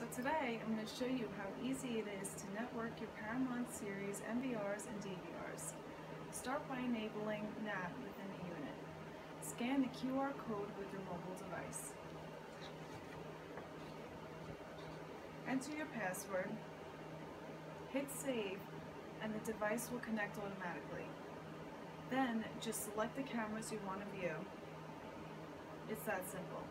So today I'm going to show you how easy it is to network your Paramont series NVRs and DVRs. Start by enabling NAT within the unit. Scan the QR code with your mobile device. Enter your password, hit save, and the device will connect automatically. Then just select the cameras you want to view. It's that simple.